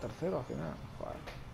tercero al final. Joder.